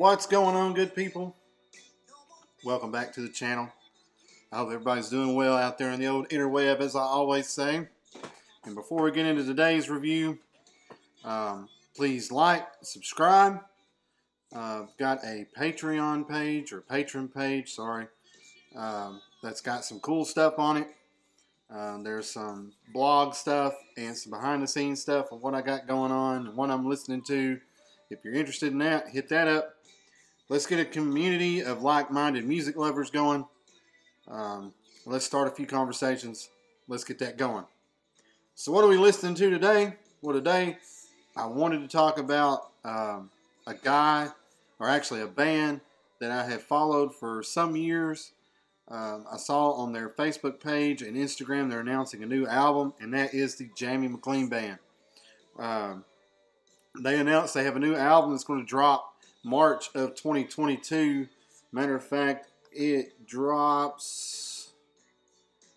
What's going on, good people? Welcome back to the channel. I hope everybody's doing well out there in the old interweb, as I always say. And before we get into today's review, um, please like, subscribe. Uh, I've got a Patreon page, or patron page, sorry, um, that's got some cool stuff on it. Uh, there's some blog stuff and some behind the scenes stuff of what I got going on and what I'm listening to. If you're interested in that, hit that up. Let's get a community of like-minded music lovers going. Um, let's start a few conversations. Let's get that going. So what are we listening to today? Well, today I wanted to talk about um, a guy, or actually a band, that I have followed for some years. Um, I saw on their Facebook page and Instagram they're announcing a new album, and that is the Jamie McLean Band. Um, they announced they have a new album that's going to drop March of 2022. Matter of fact, it drops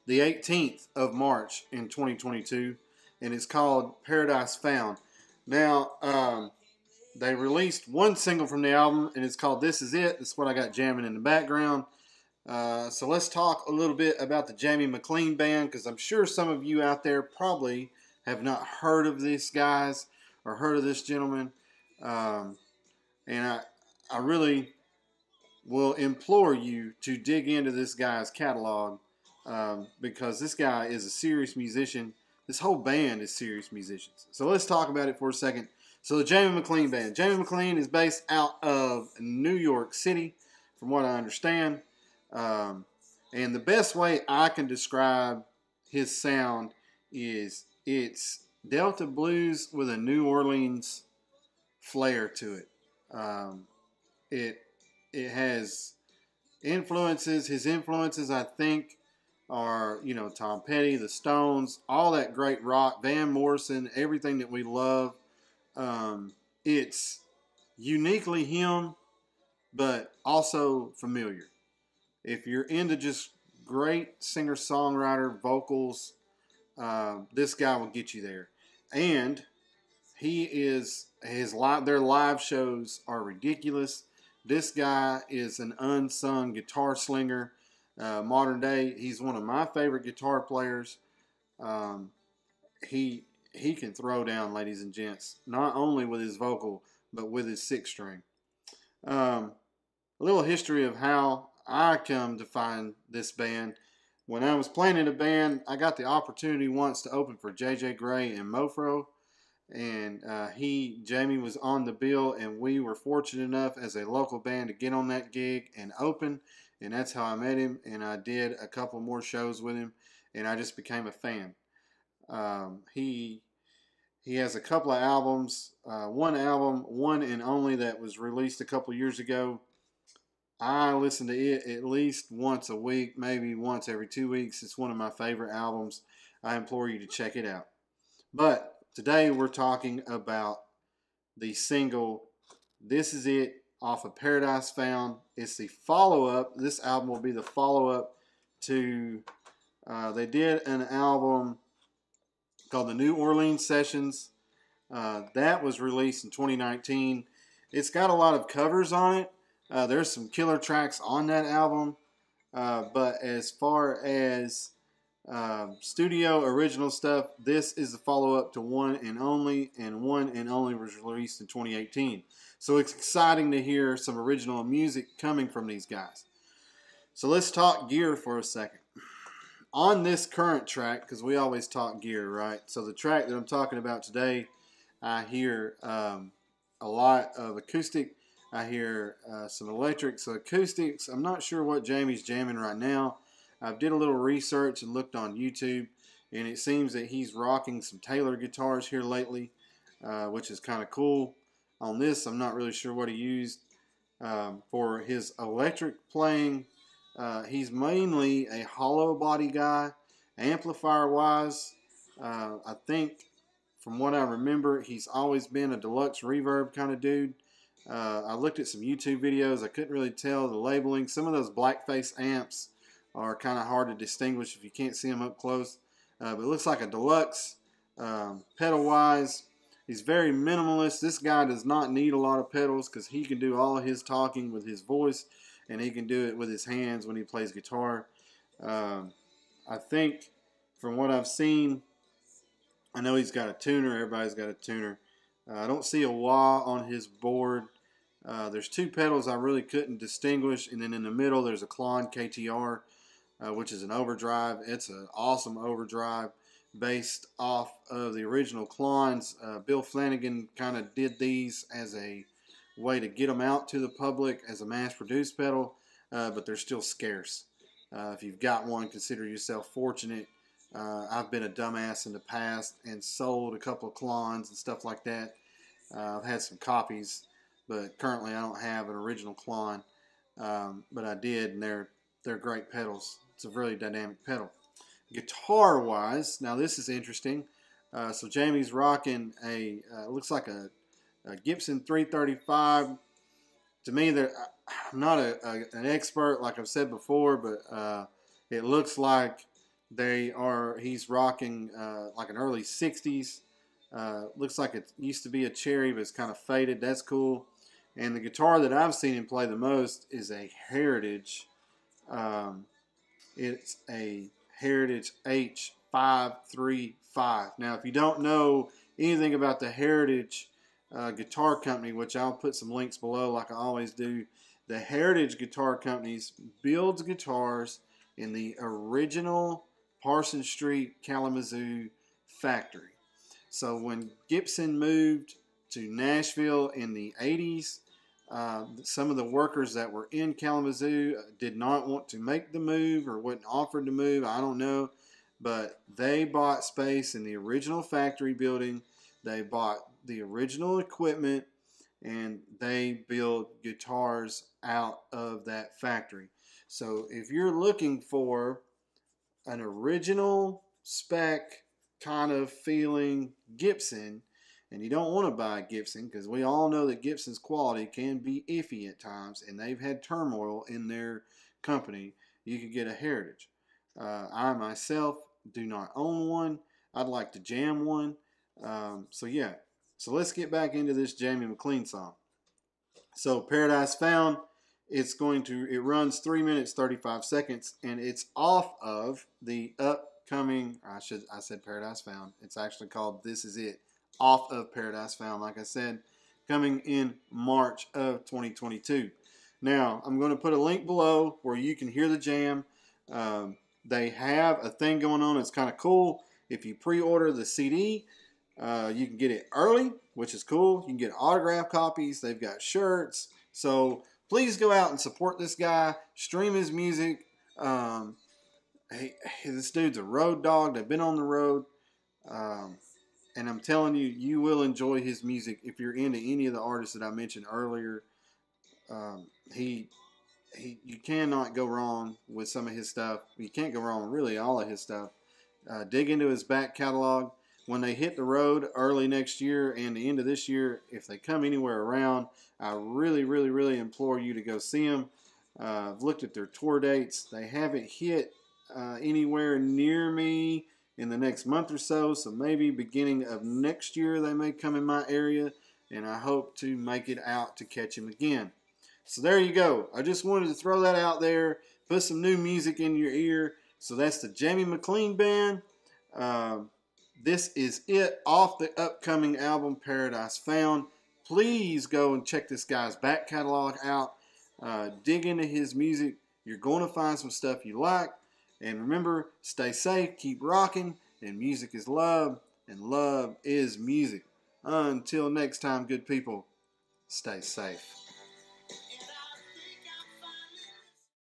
the 18th of March in 2022, and it's called Paradise Found. Now, um, they released one single from the album, and it's called This Is It. That's what I got jamming in the background. Uh, so let's talk a little bit about the Jamie McLean Band, because I'm sure some of you out there probably have not heard of these guys or heard of this gentleman. Um, and I, I really will implore you to dig into this guy's catalog um, because this guy is a serious musician. This whole band is serious musicians. So let's talk about it for a second. So the Jamie McLean Band. Jamie McLean is based out of New York City, from what I understand. Um, and the best way I can describe his sound is it's Delta blues with a New Orleans flair to it. Um, it it has influences. His influences, I think, are you know Tom Petty, the Stones, all that great rock, Van Morrison, everything that we love. Um, it's uniquely him, but also familiar. If you're into just great singer songwriter vocals, uh, this guy will get you there. And he is his live their live shows are ridiculous. This guy is an unsung guitar slinger. Uh, modern day, he's one of my favorite guitar players. Um, he he can throw down, ladies and gents, not only with his vocal but with his six string. Um, a little history of how I come to find this band. When I was playing in a band, I got the opportunity once to open for J.J. Grey and Mofro and uh, he Jamie was on the bill, and we were fortunate enough as a local band to get on that gig and open, and that's how I met him. And I did a couple more shows with him, and I just became a fan. Um, he he has a couple of albums, uh, one album, one and only that was released a couple years ago. I listen to it at least once a week, maybe once every two weeks. It's one of my favorite albums. I implore you to check it out. But Today we're talking about the single This Is It off of Paradise Found. It's the follow up. This album will be the follow up to, uh, they did an album called the New Orleans Sessions. Uh, that was released in 2019. It's got a lot of covers on it. Uh, there's some killer tracks on that album. Uh, but as far as um, studio original stuff. This is the follow up to One and Only, and One and Only was released in 2018. So it's exciting to hear some original music coming from these guys. So let's talk gear for a second. On this current track, because we always talk gear, right? So the track that I'm talking about today, I hear um, a lot of acoustic. I hear uh, some electric. So acoustics, I'm not sure what Jamie's jamming right now. I did a little research and looked on YouTube, and it seems that he's rocking some Taylor guitars here lately, uh, which is kind of cool. On this, I'm not really sure what he used um, for his electric playing. Uh, he's mainly a hollow body guy, amplifier wise. Uh, I think, from what I remember, he's always been a deluxe reverb kind of dude. Uh, I looked at some YouTube videos. I couldn't really tell the labeling. Some of those blackface amps are kind of hard to distinguish if you can't see them up close. Uh, but it looks like a deluxe um, pedal wise. He's very minimalist. This guy does not need a lot of pedals because he can do all his talking with his voice and he can do it with his hands when he plays guitar. Um, I think from what I've seen, I know he's got a tuner. Everybody's got a tuner. Uh, I don't see a wah on his board. Uh, there's two pedals I really couldn't distinguish, and then in the middle there's a Klon KTR, uh, which is an overdrive. It's an awesome overdrive based off of the original Klons. Uh, Bill Flanagan kind of did these as a way to get them out to the public as a mass-produced pedal, uh, but they're still scarce. Uh, if you've got one, consider yourself fortunate. Uh, I've been a dumbass in the past and sold a couple of Klons and stuff like that. Uh, I've had some copies, but currently I don't have an original Klon. Um, but I did, and they're they're great pedals. It's a really dynamic pedal. Guitar wise, now this is interesting. Uh, so Jamie's rocking a uh, looks like a, a, Gibson 335. To me, I'm not a, a, an expert, like I've said before, but uh, it looks like they are. He's rocking uh, like an early 60s. Uh, looks like it used to be a cherry, but it's kind of faded. That's cool. And the guitar that I've seen him play the most is a Heritage. Um, it's a Heritage H535. Now, if you don't know anything about the Heritage uh, Guitar Company, which I'll put some links below like I always do, the Heritage Guitar Companies builds guitars in the original Parson Street Kalamazoo factory. So when Gibson moved to Nashville in the 80s, uh, some of the workers that were in Kalamazoo uh, did not want to make the move or wasn't offered to move. I don't know. But they bought space in the original factory building. They bought the original equipment and they built guitars out of that factory. So if you're looking for an original spec kind of feeling Gibson, and you don't want to buy Gibson because we all know that Gibson's quality can be iffy at times, and they've had turmoil in their company. You could get a Heritage. Uh, I myself do not own one. I'd like to jam one. Um, so yeah, so let's get back into this Jamie McLean song. So Paradise Found, it's going to it runs three minutes thirty five seconds, and it's off of the upcoming. I should I said Paradise Found. It's actually called This Is It off of Paradise Found, like I said, coming in March of 2022. Now, I'm going to put a link below where you can hear the jam. Um, they have a thing going on that's kind of cool. If you pre-order the CD, uh, you can get it early, which is cool. You can get autograph copies. They've got shirts. So please go out and support this guy. Stream his music. Um, hey, this dude's a road dog. They've been on the road. Um, and I'm telling you, you will enjoy his music if you're into any of the artists that I mentioned earlier. Um, he, he, you cannot go wrong with some of his stuff. You can't go wrong really all of his stuff. Uh, dig into his back catalog. When they hit the road early next year and the end of this year, if they come anywhere around, I really, really, really implore you to go see them. Uh, I've looked at their tour dates. They haven't hit uh, anywhere near me in the next month or so. So maybe beginning of next year they may come in my area and I hope to make it out to catch him again. So there you go. I just wanted to throw that out there, put some new music in your ear. So that's the Jamie McLean Band. Um, this is it off the upcoming album Paradise Found. Please go and check this guy's back catalog out. Uh, dig into his music. You're going to find some stuff you like. And remember, stay safe, keep rocking, and music is love, and love is music. Until next time, good people, stay safe.